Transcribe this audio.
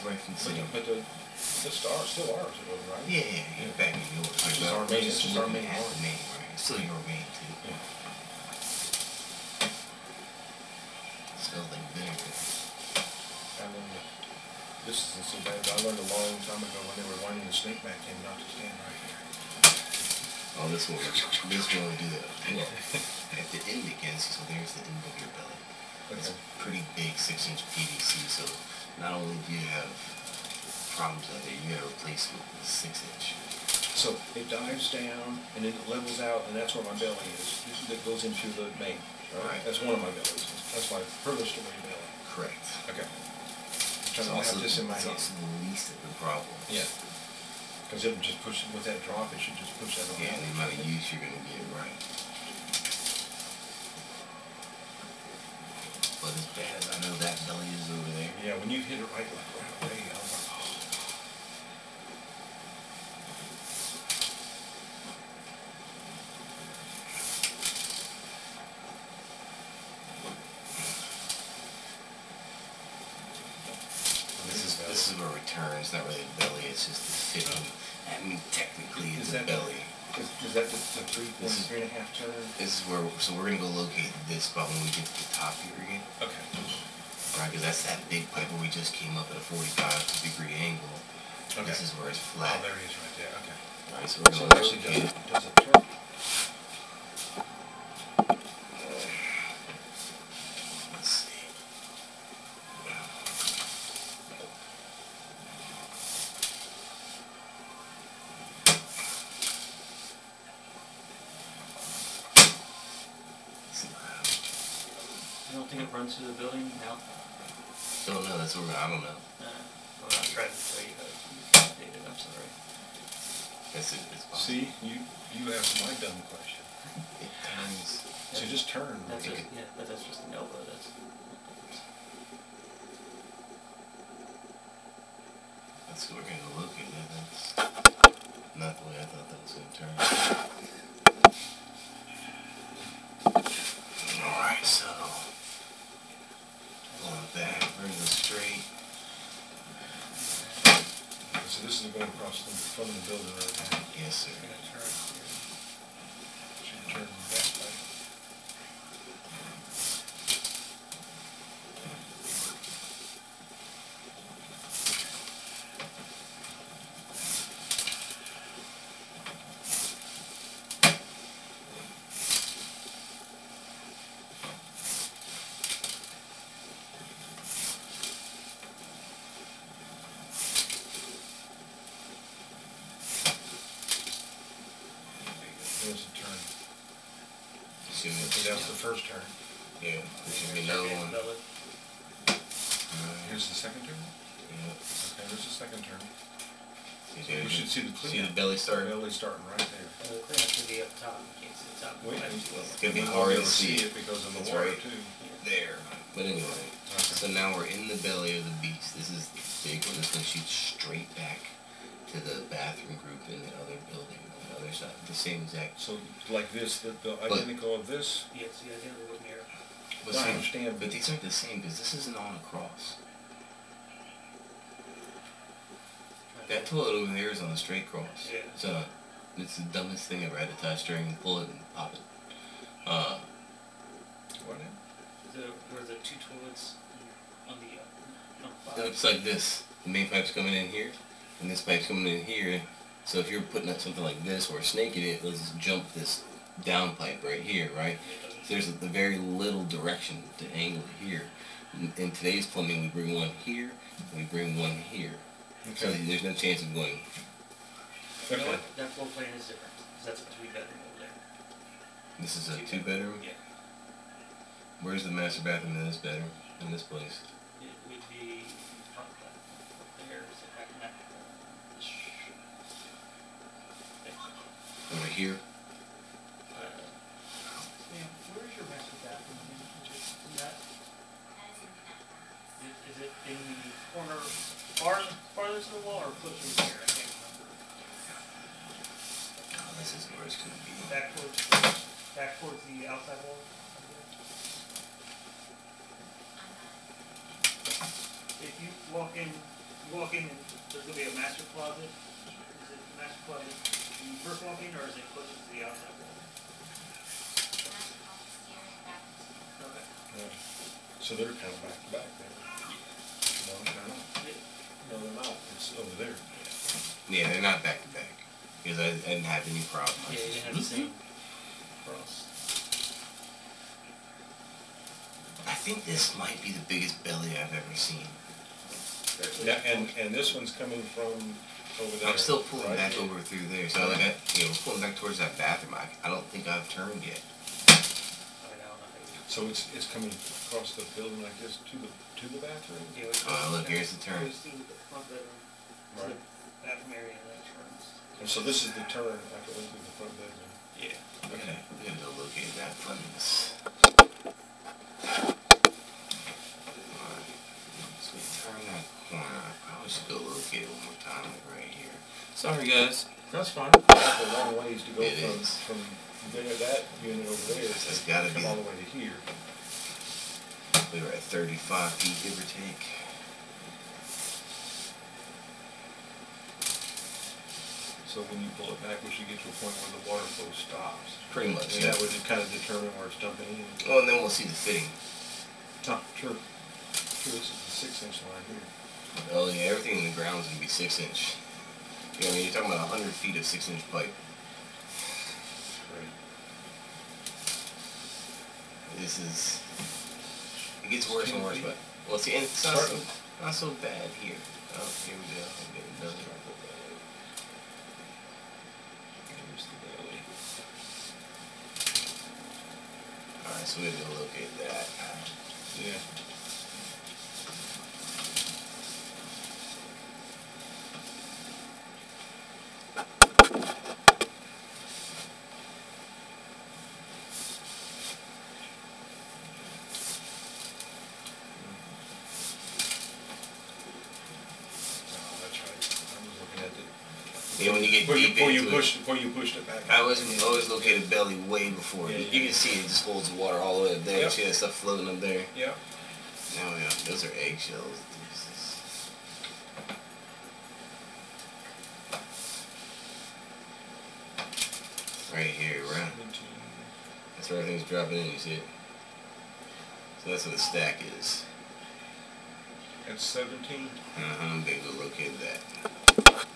Right from the But, the- the, star, still ours, it was, right? Yeah, yeah, yeah, back in yours. It's But our main- it's just our main one. main, right? It's still your main too. Yeah. smells like vinegar. I learned, this isn't so bad, I learned a long time ago when they were winding the snake back in, not to stand right here. Oh, this one, this one will do that. Look, at the end again, so there's the end of your belly. It's a pretty big six inch PVC, so not only do you have problems out there, you gotta replace it with six inch. So it dives down and then it levels out and that's where my belly is, that goes into the main, right? Right. That's one of my bellies, that's my furthest away belly. Correct. Okay. It's Trying to also, have this in my it's hand. also the least of the problem. Yeah. Cause it'll just push, with that drop, it should just push that on. Yeah, the amount of use you're gonna get, right. But as bad as I know that belly is over there, Yeah, when you hit it right, like right away, I was like, oh. this is, this is where it returns, not really the belly, it's just the fitting. I mean, technically Is it's a that- belly. Is, is that the, the three, This is- three and a half turn? This is where, so we're gonna go locate this spot when we get to the top here again. Okay. Right, because that's that big pipe where we just came up at a forty-five degree angle. Okay. This is where it's flat. Oh, flat. there he is right there, okay. Right, so we're gonna actually locate does, it. does it turn? Let's see. See what happens. You don't think it runs through the building now? Don't know, that's where, we- I don't know. Uh, I'm not trying to tell you how to update it, I'm sorry. That's it, it's possible. See, you, you asked my dumb question. It turns, So just turn. That's it just, yeah, but that's just an elbow, that's. that's what we're gonna look at. that's not the way I thought that was gonna turn. Alright, so. Going back, bring it straight. So this is going across the front of the building right now. Yes, sir. Should turn that way. There's a turn. Assuming See, it's, that's the first turn. yeah, there should be another one. Belly. Alright, Here's the second turn? yeah. Okay, there's the second turn. See, So we should see the See the belly start? Belly starting right there. Uh, the cleanup should be up top, in case it's up. Wait, Right. It's gonna be hard to see it. because of the That's water right. too. There. But anyway, so now we're in the belly of the beast. This is the big one. This one shoots straight back to the bathroom group in the other building on the other side. The same exact. So like this, the, the identical of this, Yes, the identical one here. But, No, I understand, but but- these aren't the same because this isn't on a cross. That toilet over there is on a straight cross. Yeah. So it's the dumbest thing ever. I had to tie a string, pull it, and pop it. Uh, what now? The, where the two toilets on the, uh, on the It looks like this. The main pipe's coming in here, and this pipe's coming in here. So if you're putting up something like this or a snake in it, let's just jump this down pipe right here, right? So there's a, the very little direction to angle it here. In, in today's plumbing, we bring one here, and we bring one here. Okay. So there's no chance of going. You know Okay. what, that floor plan is different, 'cause that's a three bedroom over there. This is a two bedroom. Yeah, Where's the master bathroom in this bedroom? In this place? it would be front left, up there, so back in that, uh, sh- Over here. uh, Ma'am, where's your master bathroom? Is it in that? is, is it in the corner, far, farthest to the wall or here, I. Oh, this is where it's gonna be. Back towards, the outside wall? If you walk in, walk in there's gonna be a master closet? Is it master closet when you first walk in, or is it closer to the outside wall? Okay. Yeah. So they're kind of back to back there. No, no, no, they're not. It's over there. Yeah, they're not back to back. Because I, I didn't have any problem. Yeah, you didn't have the same cross. I think this might be the biggest belly I've ever seen. Yeah, and, and this one's coming from over there. I'm still pulling right? back over through there. So like I, you know, pulling back towards that bathroom. I, I don't think I've turned yet. I mean, I don't know how you. So it's, it's coming across the building like this to the, to the bathroom? Yeah, Oh, look, here's the turn. Goes through the front bedroom, to Right. bathroom area, and then turns. And so this is the turn after it went through the front bedroom. Yeah. Okay, we gotta locate that fungus. Alright, so we turn that corner. I probably should go locate it one more time, right here. Sorry, guys. That's fine. That's a long ways to go It from, is. from there, that unit over there. That's gotta be- all the way to here. We were at 35 feet, give or take. So when you pull it back, we should get to a point where the water flow stops. Pretty much, And yeah. that would kind of determine where it's dumping in. Well, and then we'll see the fitting. Oh, sure. Sure, this is the six inch line here. Oh yeah, everything in the ground is gonna be six inch. You know, I mean, you're talking about 100 feet of six inch pipe. Right. This is. It gets worse and worse, but well, see, and it's not so, not so bad here. Oh, here we go. I'm getting another rifle belly. Here's the belly. All right, so we have to locate that. Yeah. Oh, that's right. I was looking at the. Yeah, when you get Before you, before you into it. pushed, before you pushed it back. I always always located belly way before. Yeah, you, yeah. you can see it just holds the water all the way up there. Yep. see that stuff floating up there. Yeah. Oh yeah, those are eggshells. Right here, right? That's where everything's dropping in. You see it? So that's where the stack is. At seventeen. Uh huh. I'm gonna go locate that.